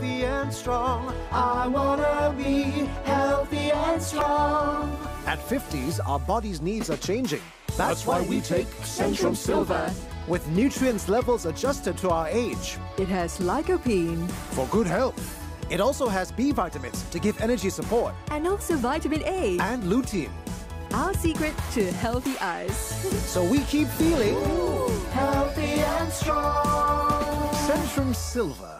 healthy and strong. I wanna be healthy and strong. At 50s, our body's needs are changing. That's, why we take Centrum Silver. With nutrients levels adjusted to our age It has lycopene for good health. It also has B vitamins to give energy support and also vitamin A. and lutein. Our secret to healthy eyes. So we keep feeling healthy and strong. Centrum Silver.